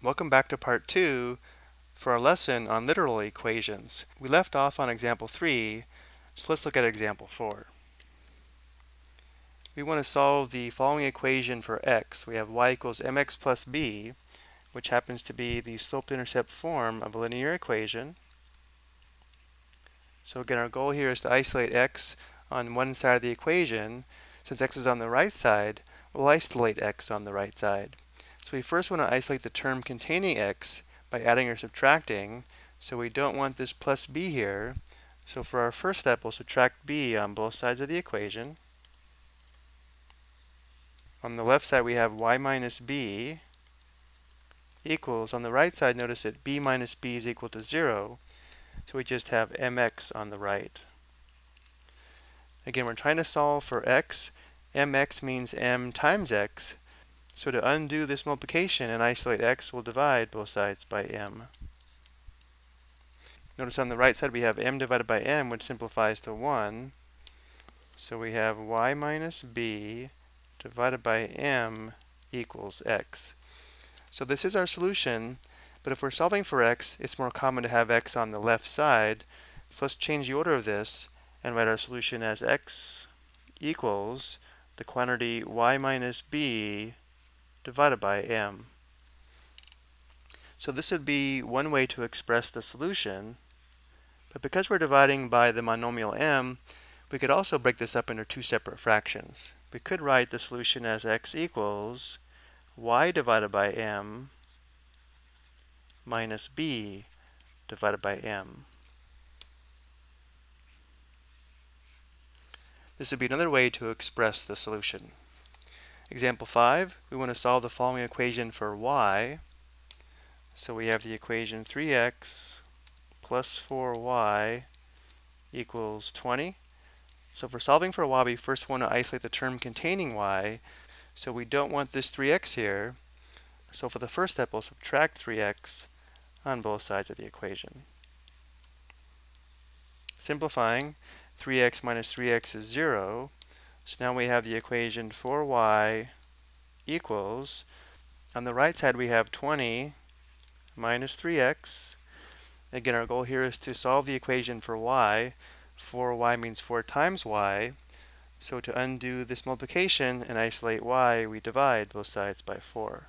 Welcome back to part 2 for our lesson on literal equations. We left off on example 3, so let's look at example 4. We want to solve the following equation for x. We have y equals mx plus b, which happens to be the slope-intercept form of a linear equation. So again, our goal here is to isolate x on one side of the equation. Since x is on the right side, we'll isolate x on the right side. So we first want to isolate the term containing x by adding or subtracting. So we don't want this plus b here. So for our first step, we'll subtract b on both sides of the equation. On the left side, we have y minus b equals, on the right side, notice that b minus b is equal to 0. So we just have mx on the right. Again, we're trying to solve for x. mx means m times x. So to undo this multiplication and isolate x, we'll divide both sides by m. Notice on the right side we have m divided by m, which simplifies to 1. So we have y minus b divided by m equals x. So this is our solution, but if we're solving for x, it's more common to have x on the left side. So let's change the order of this and write our solution as x equals the quantity y minus b divided by m. So this would be one way to express the solution, but because we're dividing by the monomial m, we could also break this up into two separate fractions. We could write the solution as x equals y divided by m minus b divided by m. This would be another way to express the solution. Example 5, we want to solve the following equation for y. So we have the equation 3x plus 4y equals 20. So for solving for y, we first want to isolate the term containing y. So we don't want this 3x here. So for the first step, we'll subtract 3x on both sides of the equation. Simplifying, 3x minus 3x is 0. So now we have the equation 4y equals, on the right side we have 20 minus 3x. Again, our goal here is to solve the equation for y. 4y means 4 times y. So to undo this multiplication and isolate y, we divide both sides by 4.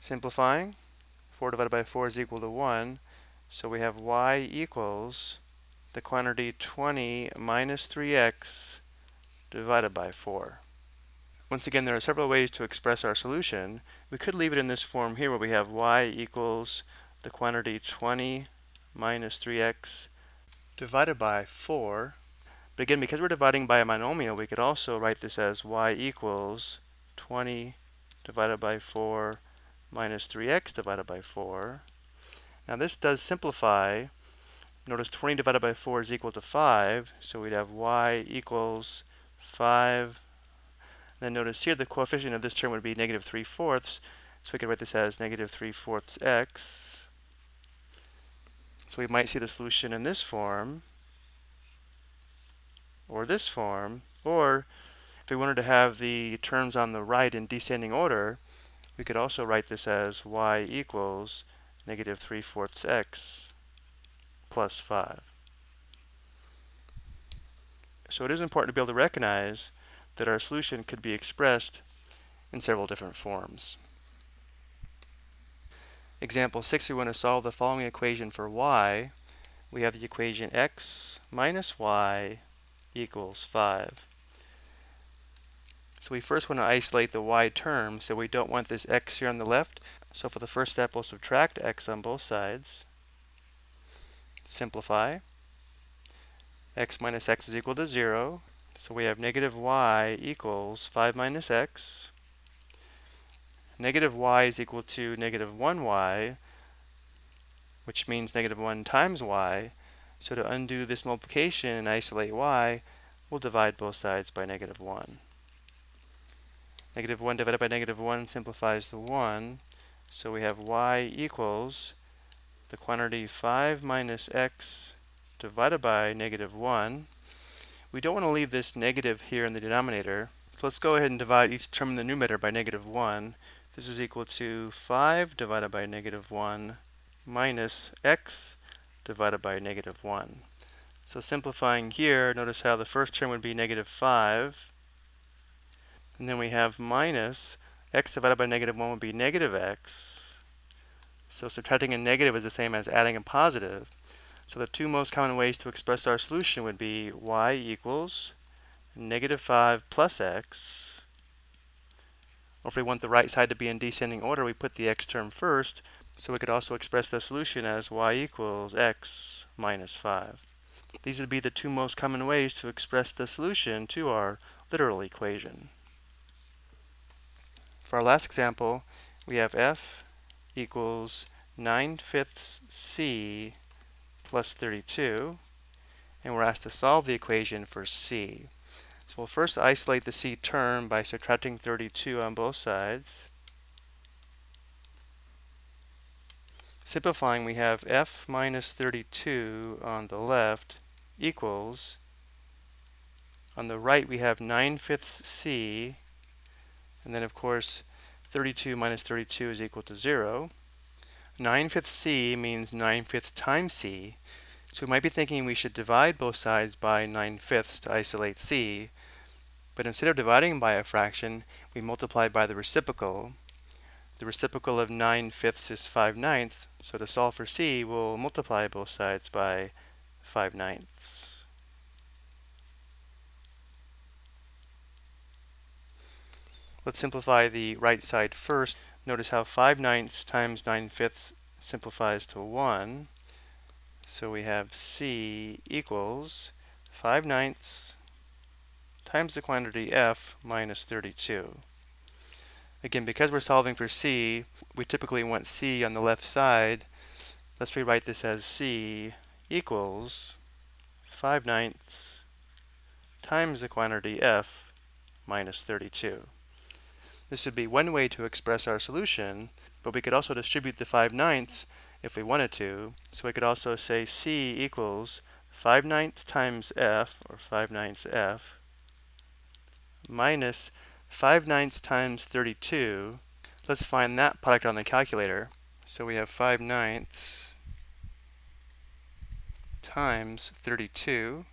Simplifying, 4 divided by 4 is equal to 1. So we have y equals the quantity 20 minus 3x divided by 4. Once again, there are several ways to express our solution. We could leave it in this form here where we have y equals the quantity 20 minus 3x divided by 4. But again, because we're dividing by a monomial, we could also write this as y equals 20 divided by 4 minus 3x divided by 4. Now this does simplify Notice 20 divided by 4 is equal to 5, so we'd have y equals 5. Then notice here the coefficient of this term would be negative 3 fourths, so we could write this as negative 3 fourths x. So we might see the solution in this form, or this form, or if we wanted to have the terms on the right in descending order, we could also write this as y equals negative 3 fourths x plus 5. So it is important to be able to recognize that our solution could be expressed in several different forms. Example 6, we want to solve the following equation for y. We have the equation x minus y equals 5. So we first want to isolate the y term, so we don't want this x here on the left. So for the first step, we'll subtract x on both sides simplify. x minus x is equal to 0. So we have negative y equals 5 minus x. Negative y is equal to negative 1y, which means negative 1 times y. So to undo this multiplication and isolate y, we'll divide both sides by negative 1. Negative 1 divided by negative 1 simplifies to 1. So we have y equals the quantity 5 minus x divided by negative 1. We don't want to leave this negative here in the denominator, so let's go ahead and divide each term in the numerator by negative 1. This is equal to 5 divided by negative 1 minus x divided by negative 1. So simplifying here, notice how the first term would be negative 5. And then we have minus x divided by negative 1 would be negative x. So subtracting a negative is the same as adding a positive. So the two most common ways to express our solution would be y equals negative 5 plus x. Or if we want the right side to be in descending order, we put the x term first. So we could also express the solution as y equals x minus 5. These would be the two most common ways to express the solution to our literal equation. For our last example, we have f equals 9 fifths c plus 32, and we're asked to solve the equation for c. So we'll first isolate the c term by subtracting 32 on both sides. Simplifying, we have f minus 32 on the left equals, on the right we have 9 fifths c, and then of course 32 minus 32 is equal to 0. 9 fifths c means 9 fifths times c, so we might be thinking we should divide both sides by 9 fifths to isolate c, but instead of dividing by a fraction, we multiply by the reciprocal. The reciprocal of 9 fifths is 5 ninths, so to solve for c, we'll multiply both sides by 5 ninths. Let's simplify the right side first. Notice how 5 ninths times 9 fifths simplifies to 1. So we have C equals 5 ninths times the quantity F minus 32. Again, because we're solving for C, we typically want C on the left side. Let's rewrite this as C equals 5 ninths times the quantity f minus 32. This would be one way to express our solution, but we could also distribute the 5 ninths if we wanted to. So we could also say c equals 5 ninths times f, or 5 ninths f, minus 5 ninths times 32. Let's find that product on the calculator. So we have 5 ninths times 32.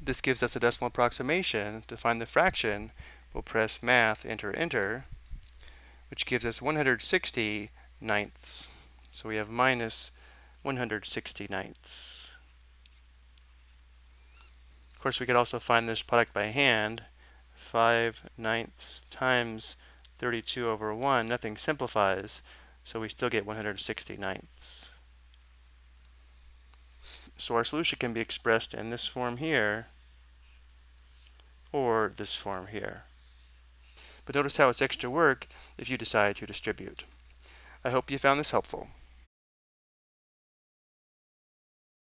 This gives us a decimal approximation. To find the fraction, we'll press Math, enter, enter, which gives us 160 ninths. So we have minus 160 ninths. Of course, we could also find this product by hand. 5 ninths times 32 over 1, nothing simplifies, so we still get 160 ninths. So our solution can be expressed in this form here or this form here. But notice how it's extra work if you decide to distribute. I hope you found this helpful.